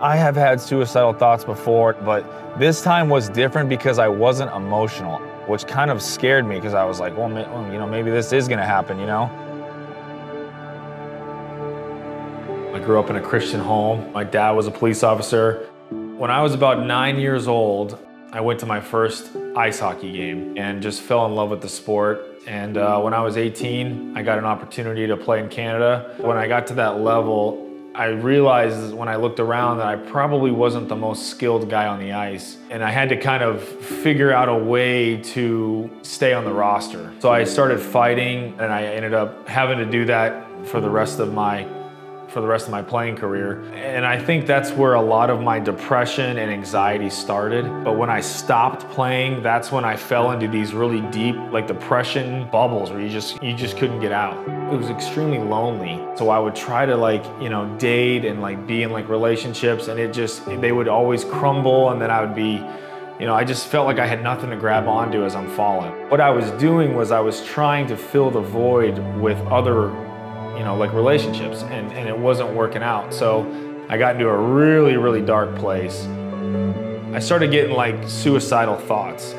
I have had suicidal thoughts before, but this time was different because I wasn't emotional, which kind of scared me because I was like, well, you know, maybe this is going to happen, you know? I grew up in a Christian home. My dad was a police officer. When I was about nine years old, I went to my first ice hockey game and just fell in love with the sport. And uh, when I was 18, I got an opportunity to play in Canada. When I got to that level, I realized when I looked around that I probably wasn't the most skilled guy on the ice. And I had to kind of figure out a way to stay on the roster. So I started fighting and I ended up having to do that for the rest of my for the rest of my playing career. And I think that's where a lot of my depression and anxiety started. But when I stopped playing, that's when I fell into these really deep like depression bubbles where you just you just couldn't get out. It was extremely lonely. So I would try to like, you know, date and like be in like relationships and it just they would always crumble and then I would be you know, I just felt like I had nothing to grab onto as I'm falling. What I was doing was I was trying to fill the void with other you know, like relationships, and, and it wasn't working out. So I got into a really, really dark place. I started getting like suicidal thoughts.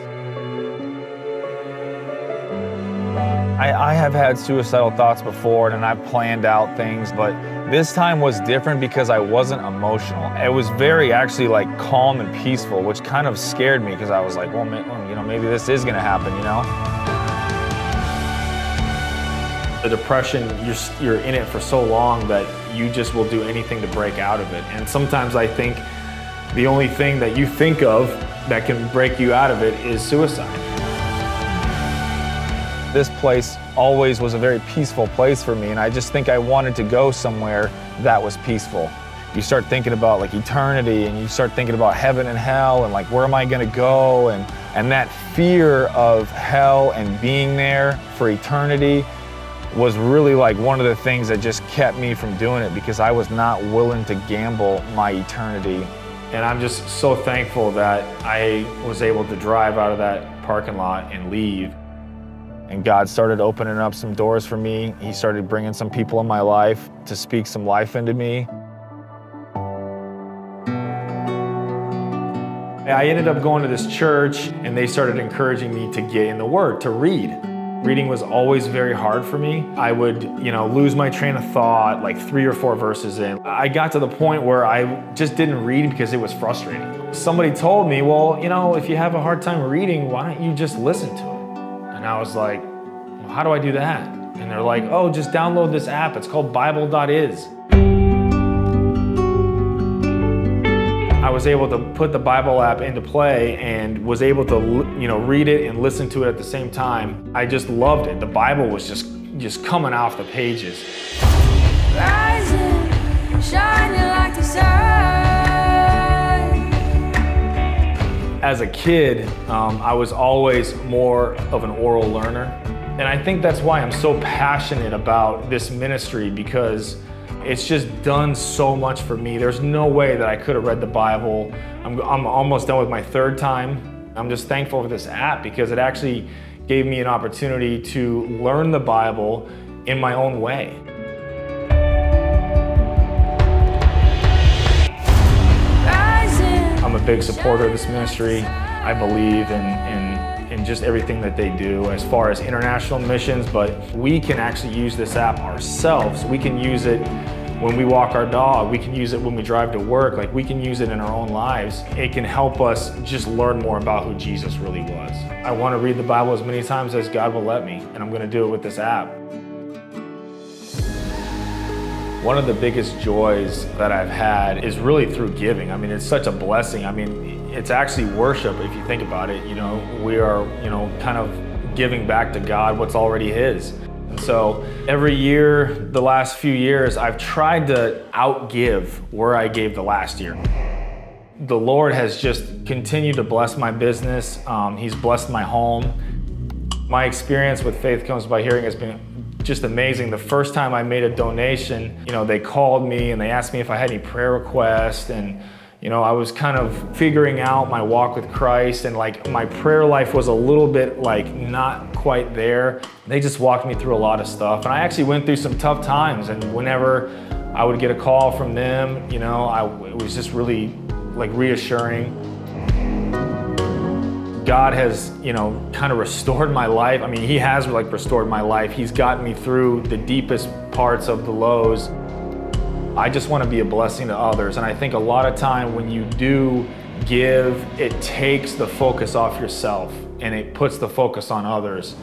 I, I, have had suicidal thoughts before and I've planned out things, but this time was different because I wasn't emotional. It was very actually like calm and peaceful, which kind of scared me because I was like, well, you know, maybe this is gonna happen, you know? The depression, you're, you're in it for so long that you just will do anything to break out of it. And sometimes I think the only thing that you think of that can break you out of it is suicide. This place always was a very peaceful place for me, and I just think I wanted to go somewhere that was peaceful. You start thinking about like eternity, and you start thinking about heaven and hell, and like where am I gonna go, and, and that fear of hell and being there for eternity was really like one of the things that just kept me from doing it because I was not willing to gamble my eternity. And I'm just so thankful that I was able to drive out of that parking lot and leave. And God started opening up some doors for me. He started bringing some people in my life to speak some life into me. I ended up going to this church and they started encouraging me to get in the Word, to read. Reading was always very hard for me. I would, you know, lose my train of thought like three or four verses in. I got to the point where I just didn't read because it was frustrating. Somebody told me, well, you know, if you have a hard time reading, why don't you just listen to it? And I was like, well, how do I do that? And they're like, oh, just download this app. It's called Bible.is. I was able to put the Bible app into play and was able to, you know, read it and listen to it at the same time. I just loved it. The Bible was just, just coming off the pages. Rising, like the As a kid, um, I was always more of an oral learner. And I think that's why I'm so passionate about this ministry because it's just done so much for me. There's no way that I could have read the Bible. I'm, I'm almost done with my third time. I'm just thankful for this app because it actually gave me an opportunity to learn the Bible in my own way. I'm a big supporter of this ministry. I believe in, in, in just everything that they do as far as international missions, but we can actually use this app ourselves. We can use it when we walk our dog, we can use it when we drive to work, like we can use it in our own lives. It can help us just learn more about who Jesus really was. I want to read the Bible as many times as God will let me, and I'm going to do it with this app. One of the biggest joys that I've had is really through giving. I mean, it's such a blessing. I mean, it's actually worship if you think about it. You know, we are, you know, kind of giving back to God what's already His. And so every year, the last few years, I've tried to outgive where I gave the last year. The Lord has just continued to bless my business. Um, he's blessed my home. My experience with Faith Comes by Hearing has been just amazing. The first time I made a donation, you know, they called me and they asked me if I had any prayer requests and you know, I was kind of figuring out my walk with Christ and like my prayer life was a little bit like not quite there. They just walked me through a lot of stuff. And I actually went through some tough times. And whenever I would get a call from them, you know, I, it was just really like reassuring. God has, you know, kind of restored my life. I mean, He has like restored my life. He's gotten me through the deepest parts of the lows. I just want to be a blessing to others. And I think a lot of time when you do give, it takes the focus off yourself and it puts the focus on others.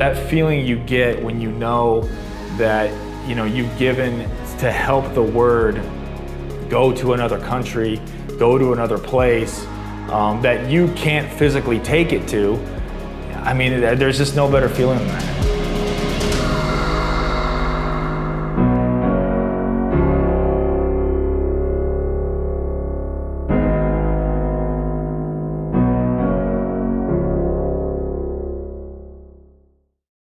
That feeling you get when you know that you know you've given to help the word go to another country, go to another place um, that you can't physically take it to. I mean, there's just no better feeling than that.